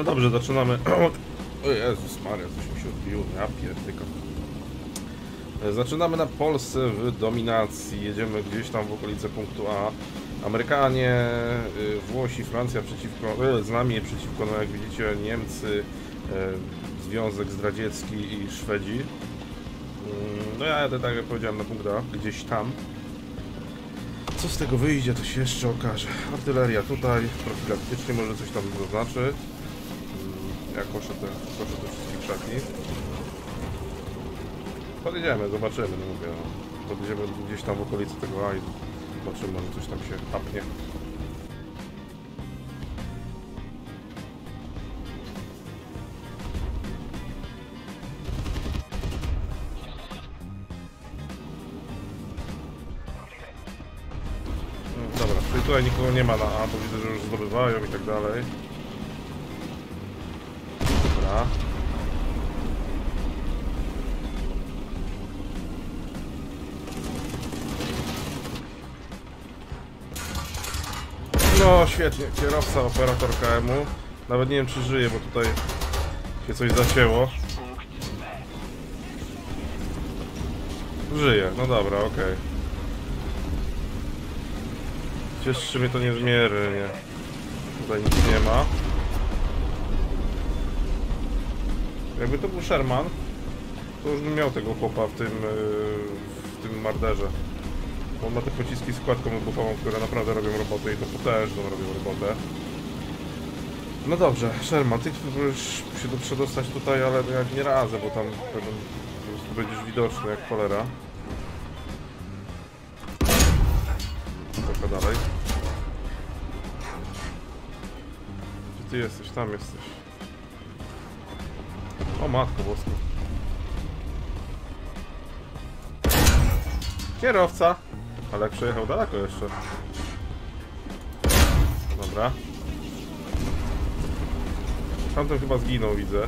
No dobrze, zaczynamy. O Jezus Maria, coś mi się odbiło. Ja pierdykam. Zaczynamy na Polsce w dominacji. Jedziemy gdzieś tam w okolice punktu A. Amerykanie, y, Włosi, Francja przeciwko, y, z nami przeciwko, no jak widzicie, Niemcy, y, Związek Zdradziecki i Szwedzi. Mm, No ja jadę, tak jak powiedziałem, na punkt A, gdzieś tam. Co z tego wyjdzie, to się jeszcze okaże. Artyleria tutaj, profilaktycznie może coś tam zaznaczy. Ja koszę te, koszę te wszystkie krzaki. Podjedziemy, zobaczymy, no mówię. no. Podjedziemy gdzieś tam w okolicy tego A i zobaczymy, może coś tam się hapnie. Mm, Dobra, tutaj nikogo nie ma na A, bo widzę, że już zdobywają i tak dalej. Dobra. No świetnie, kierowca, operator KM-u. Nawet nie wiem czy żyje, bo tutaj się coś zacięło. Żyje, no dobra, okej. Cieszy mnie to niezmiernie. Tutaj nic nie ma. Jakby to był Sherman, to już bym miał tego chłopa w tym, yy, w tym marderze. Bo On ma te pociski z kładką wybuchową, które naprawdę robią robotę i to potężną robią robotę. No dobrze, Sherman, ty próbujesz się tu przedostać tutaj, ale jak nie razem, bo tam po prostu będziesz widoczny jak cholera. Trochę dalej. Gdzie ty jesteś? Tam jesteś. O matko boska. Kierowca! Ale przejechał daleko jeszcze. Dobra. Tamten chyba zginął, widzę.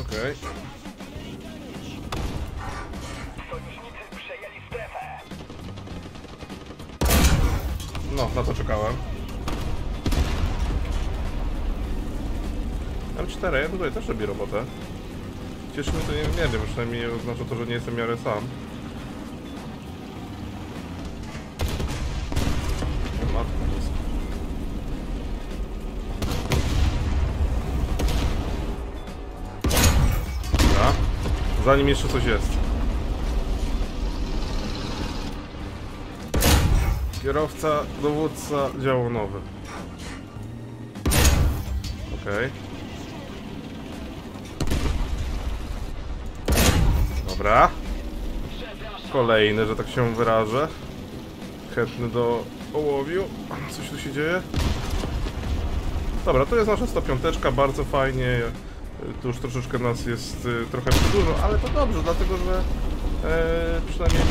Okej. No, na to czekałem. M4, ja tutaj też robię robotę. Cieszy mnie to niezmiernie, bo przynajmniej oznacza to, że nie jestem w miarę sam. Dobra. Zanim jeszcze coś jest. Kierowca, dowódca, działo nowe. Okej. Dobra. Kolejny, że tak się wyrażę. Chętny do ołowiu. Coś tu się dzieje? Dobra, to jest nasza 105, bardzo fajnie. Tu już troszeczkę nas jest y, trochę dużo, ale to dobrze, dlatego że e, przynajmniej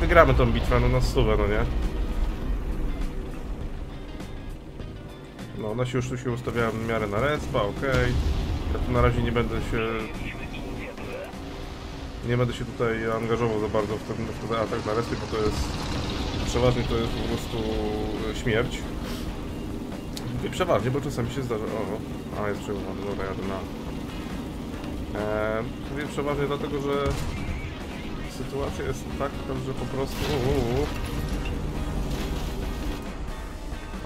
wygramy tą bitwę no, na stówę, no nie? No, nasi już tu się ustawiałem w miarę na respa, okej. Ja tu na razie nie będę się nie będę się tutaj angażował za bardzo w ten, w ten atak na respy, bo to jest przeważnie to jest po prostu śmierć. I przeważnie, bo czasami się zdarza. O, a jest przełamany, dobra, jadę na. Eee, mówię przeważnie dlatego, że sytuacja jest taka, że po prostu. Uu,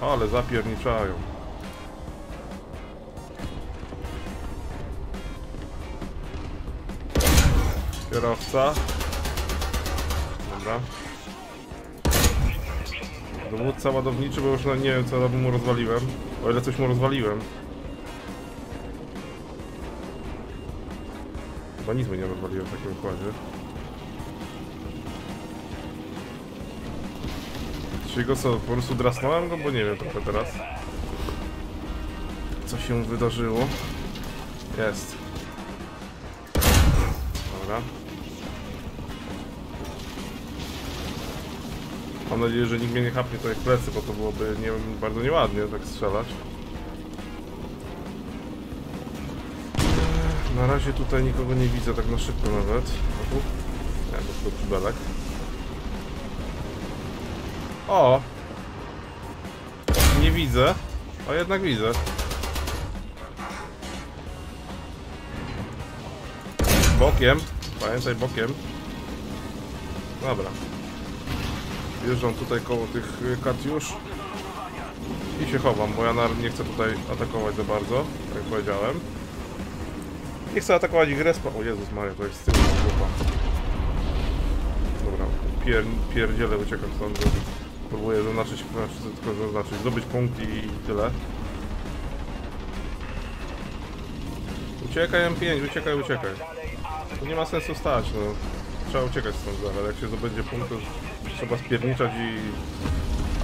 ale zapierniczają. Kierowca. Dobra. Dowódca ładowniczy, bo już no, nie wiem co mu rozwaliłem. O ile coś mu rozwaliłem. Chyba nic mu nie rozwaliłem w takim układzie. Czyli go co, po prostu drasnąłem go, bo nie wiem trochę teraz. Co się wydarzyło. Jest. Dobra. Mam nadzieję, że nikt mnie nie chapnie tutaj w plecy, bo to byłoby nie, bardzo nieładnie tak strzelać. Ech, Na razie tutaj nikogo nie widzę, tak na szybko nawet. O, tu? Nie, to tylko kibelek. O! Nie widzę. A jednak widzę. Bokiem. Pamiętaj bokiem. Dobra. Wjeżdżam tutaj koło tych y, Katiusz. I się chowam, bo ja nie chcę tutaj atakować za bardzo, tak jak powiedziałem. Nie chcę atakować ich respa. O Jezus Maria, to jest z grupa. Dobra, pier, pierdzielę, uciekam stąd. bo Próbuję zaznaczyć, znaczy, tylko zaznaczyć, zdobyć punkt i tyle. Uciekaj M5, uciekaj, uciekaj. Tu nie ma sensu stać, no. Trzeba uciekać stąd zaraz. Jak się zdobędzie punkt, to trzeba spierniczać i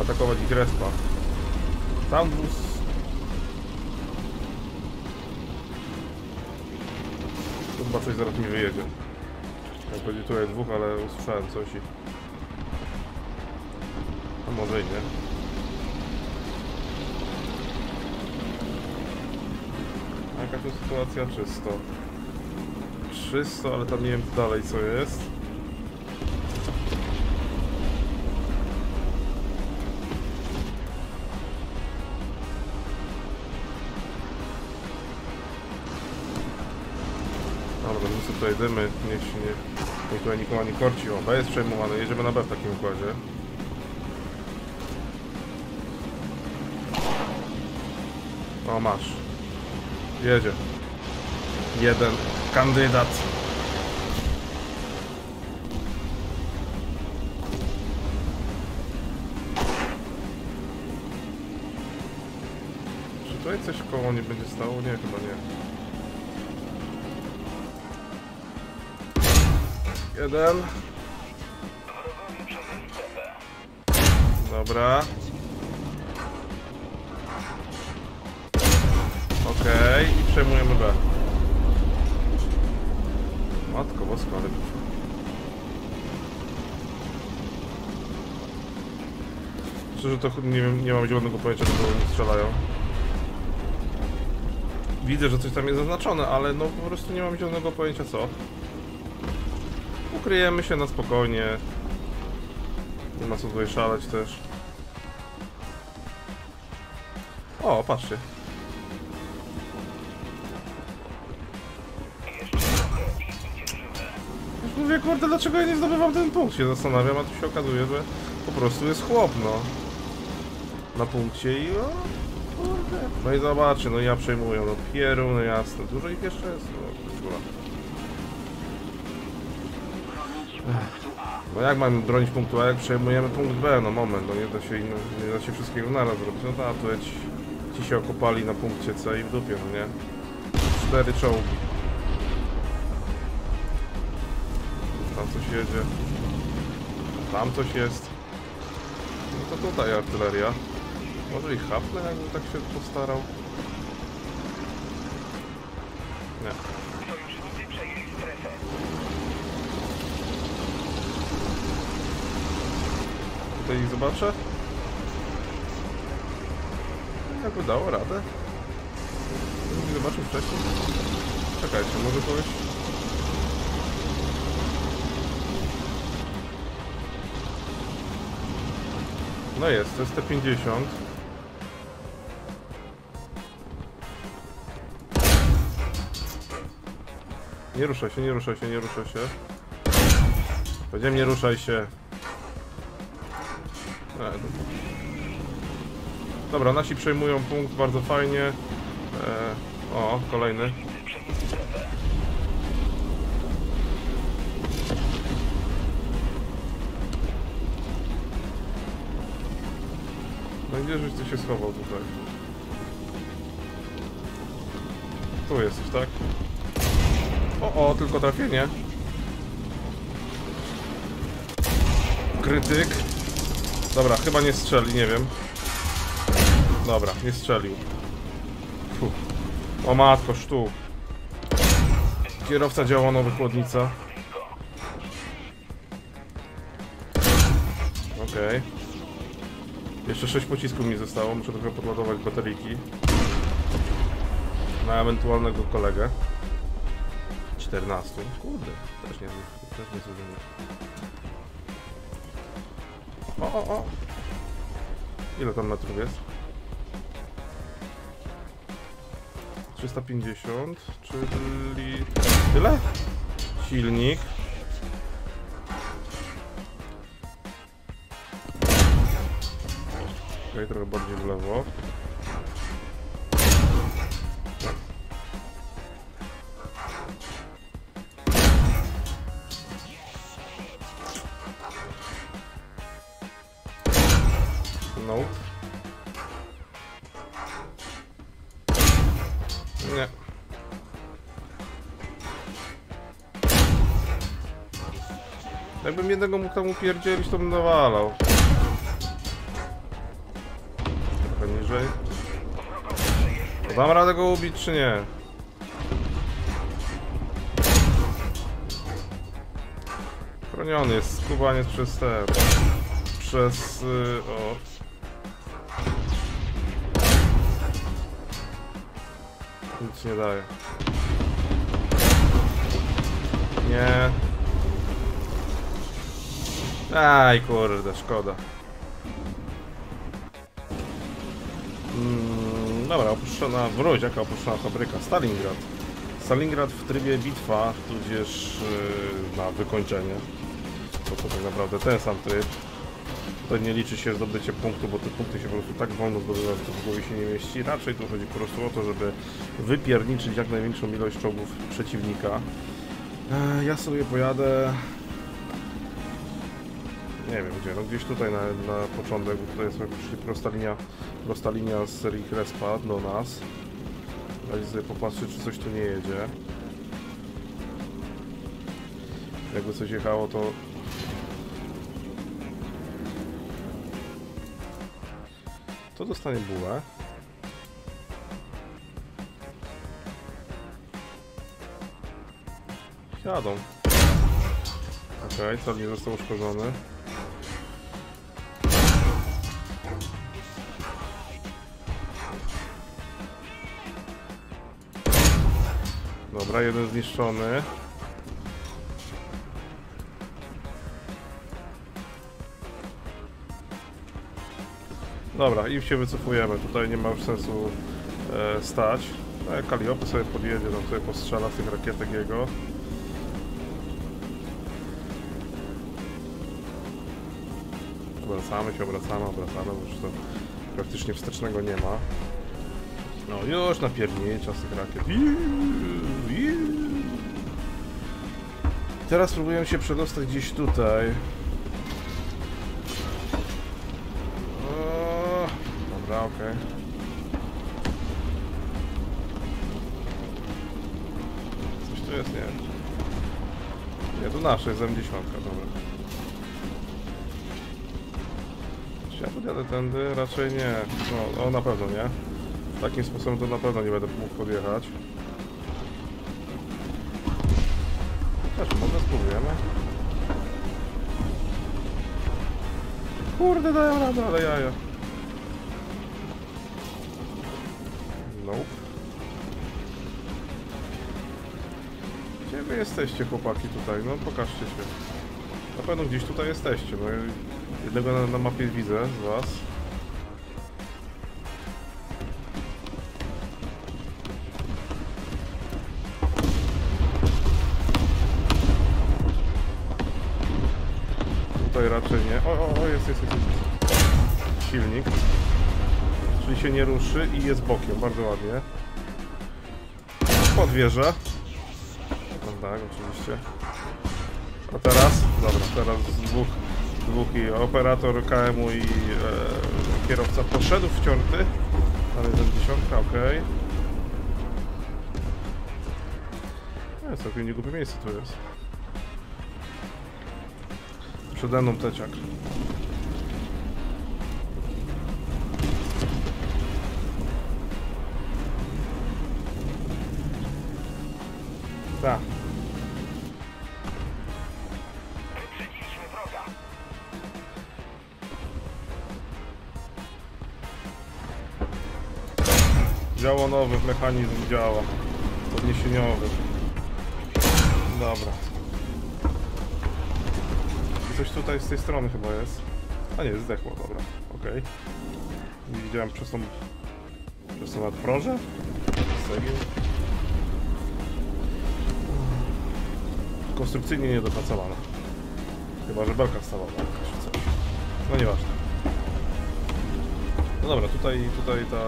atakować ich respa. Tam chyba coś zaraz mi wyjedzie. Jak będzie tutaj dwóch, ale usłyszałem coś i... A może i nie. A jaka tu sytuacja? Czysto. Czysto, ale tam nie wiem dalej co jest. Dobra, sobie tutaj dymy, niech się nie, niech tutaj nikogo nie korci. O, B jest przejmowane, jedziemy na B w takim układzie. O, masz. Jedzie. Jeden kandydat. Czy tutaj coś koło nie będzie stało? Nie, chyba nie. Jeden. Dobra. Okej, i przejmujemy B. Matko boska, ale... Szczerze to nie wiem, nie mam zielonego pojęcia, do oni strzelają. Widzę, że coś tam jest zaznaczone, ale no po prostu nie mam zielonego pojęcia co. Ukryjemy się na spokojnie. Nie ma co tutaj szaleć też. O, patrzcie. Już mówię, kurde, dlaczego ja nie zdobywam ten punkt? Się zastanawiam, a tu się okazuje, że po prostu jest chłop, no. Na punkcie i o, kurde. No i zobaczcie, no ja przejmuję, no pieru, no jasne. Dużo ich jeszcze jest, no, kurwa. No jak mamy bronić punktu A, jak przejmujemy punkt B? No moment, no nie da się, nie da się wszystkiego naraz zrobić. No tak, to ci, ci się okopali na punkcie C i w dupie, no nie? Cztery czołgi. Tam coś jedzie. Tam coś jest. No to tutaj artyleria. Może ich hapnę, jakby tak się postarał. Nie. Tutaj zobaczę. Jakby dało radę. Gdybym ich zobaczył wcześniej. Czekajcie, może kogoś... No jest, to jest te 50. Nie ruszaj się, nie ruszaj się, nie ruszaj się. Powiedziałem nie ruszaj się. Dobra. Nasi przejmują punkt bardzo fajnie. E, o, kolejny. No ty się schował tutaj? Tu jesteś, tak? O, o, tylko trafienie. Krytyk. Dobra, chyba nie strzeli, nie wiem. Dobra, nie strzelił. Fuh. O matko, sztu. Kierowca działa nowy chłodnica. Okej. Jeszcze 6 pocisków mi zostało, muszę trochę podładować bateryjki. Na ewentualnego kolegę. 14. Kurde, też nie, też nie. O, o, o. Ile tam metrów jest? 350, czyli tyle? Silnik. Okej, trochę bardziej w lewo. Jakbym jednego mógł tam upierdzielić, to bym nawalał. Trochę niżej. To dam radę go ubić, czy nie? Chroniony jest skubaniec przez te... Przez... y, o... Nic nie daje. Nie. Aj, kurde, szkoda. Mm, dobra, opuszczona, wróć, jaka opuszczona fabryka? Stalingrad. Stalingrad w trybie bitwa, tudzież yy, na wykończenie. To to tak naprawdę ten sam tryb. To nie liczy się zdobycie punktu, bo te punkty się po prostu tak wolno zdobywa, że to w głowie się nie mieści. Raczej tu chodzi po prostu o to, żeby wypierniczyć jak największą ilość czołgów przeciwnika. E, ja sobie pojadę... Nie wiem gdzie, no gdzieś tutaj na, na początek, bo tutaj jest praktycznie prosta linia, prosta linia z serii Crespa do nas. Dajcie sobie popatrzeć, czy coś tu nie jedzie. Jakby coś jechało, to To dostanie bułę. Jadą. Okej, okay, cel nie został uszkodzony. Dobra, jeden zniszczony. Dobra, i się wycofujemy. Tutaj nie ma już sensu e, stać. No, jak Kaliopy sobie podjedzie, tam sobie postrzela z tych rakietek jego. Obracamy się, obracamy, obracamy, bo już to praktycznie wstecznego nie ma. No już napiernicza z tych rakiet. Teraz próbuję się przedostać gdzieś tutaj. O, Dobra, okej. Coś tu jest, nie? Nie, to nasze, jest M10, dobra. Czy ja podjadę tędy? Raczej nie. No, o, na pewno nie. Takim sposobem to na pewno nie będę mógł podjechać. Też może spróbujemy. Kurde, dają radę, ale jaja. Nope. Gdzie wy jesteście, chłopaki, tutaj? No, pokażcie się. Na pewno gdzieś tutaj jesteście, no jednego na, na mapie widzę z was. Tutaj raczej nie. O, o, o jest, jest, jest, jest. Silnik. Czyli się nie ruszy i jest bokiem, bardzo ładnie. Podwieżę. No tak, oczywiście. A teraz? Dobra, teraz dwóch, dwóch i operator KM-u i e, kierowca poszedł wciąty. Ale jest dziesiątka, okej. Okay. Całkiem niegłupie miejsce tu jest. Przede mną teciak. Tak. Działa nowy mechanizm działa. Podniesieniowy. Dobra. Coś tutaj z tej strony chyba jest. A nie, zdechło, dobra. Okej. Nie widziałem przez tą... przez tą cegieł? Konstrukcyjnie niedopracowane. Chyba, że belka stawowa jakaś czy coś. No nieważne. No dobra, tutaj, tutaj ta,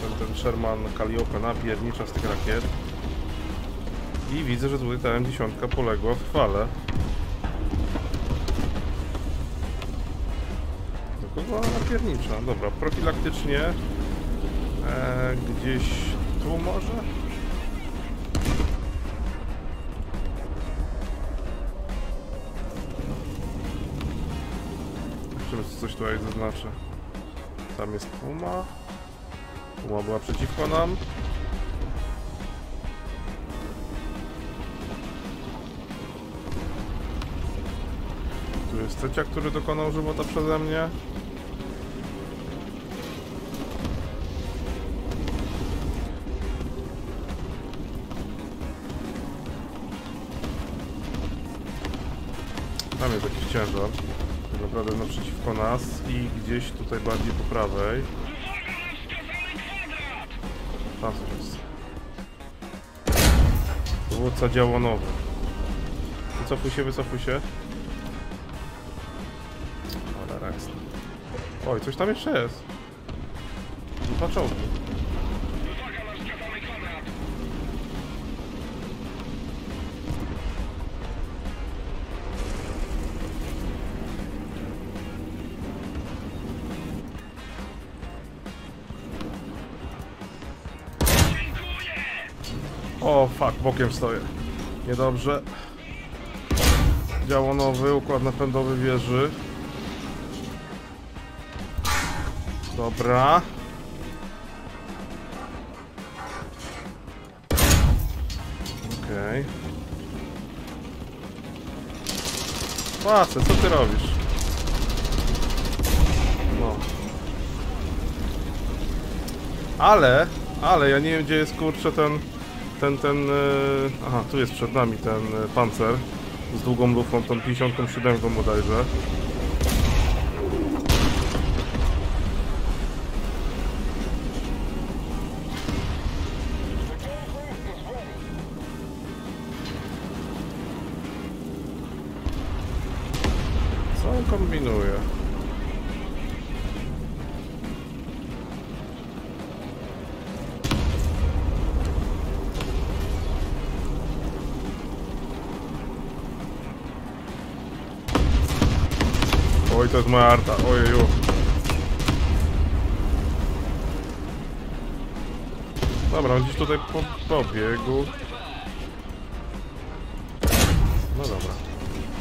ten, ten Sherman Calliope napiernicza z tych rakiet. I widzę, że tutaj ta M10 poległa w chwale. Była napiernicza. Dobra, profilaktycznie. E, gdzieś tu może? Żeby coś tutaj zaznaczę. Tam jest Puma. Puma była przeciwko nam. Tu jest Cecia, który dokonał żywota przeze mnie. Ciężar. Tak naprawdę naprzeciwko nas i gdzieś tutaj bardziej po prawej. Tam coś jest. Dowódca działonowy. Wycofuj się, wycofuj się. Raks. Oj, coś tam jeszcze jest. Dwa. Fuck, bokiem stoję. Niedobrze. Działonowy, układ napędowy wieży. Dobra. Okej. Okay. Co ty robisz? No. Ale, ale ja nie wiem gdzie jest kurczę ten ten, ten, e, aha, tu jest przed nami ten e, pancer z długą lufą, tą 57 bodajże. Co on kombinuje? To jest moja arta, ojeju. Dobra, on gdzieś tutaj po, pobiegł. No dobra.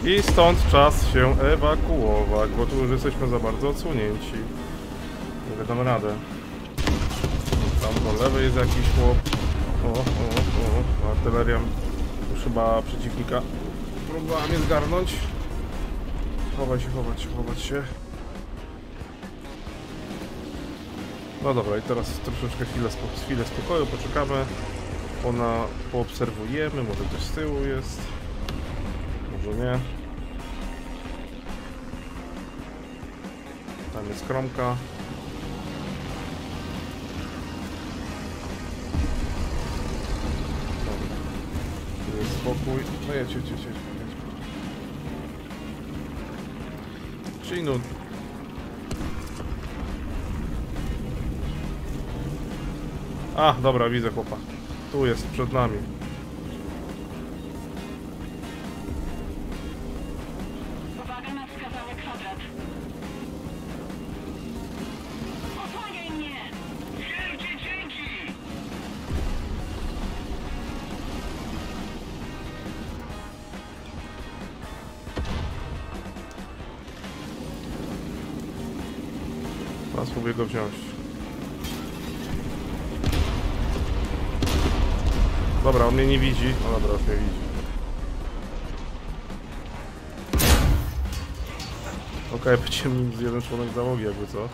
I stąd czas się ewakuować, bo tu już jesteśmy za bardzo odsunięci. Nie damy radę. Tam do lewej jest jakiś chłop. O, o, o. Artyleria już chyba przeciwnika próbowała mnie zgarnąć. Chować się, chować się, chować się. No dobra, i teraz troszeczkę chwilę, chwilę spokoju, poczekamy. Ona poobserwujemy, może ktoś z tyłu jest. Może nie. Tam jest kromka. Dobra. Tu jest spokój. No jedź, jedź, jedź, no... A, dobra, widzę chłopa. Tu jest, przed nami. Mnie nie widzi. O dobra, już mnie widzi. Okej, okay, mi jeden członek załogi, jakby co.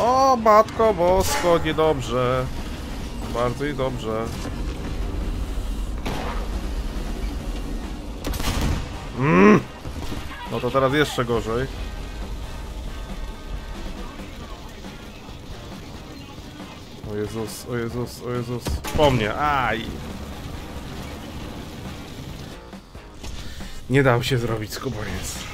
O, matko bosko, niedobrze. Bardzo i dobrze. Mm. No to teraz jeszcze gorzej. O Jezus, o Jezus, o Jezus. Po mnie, aj! Nie dał się zrobić skubaniec.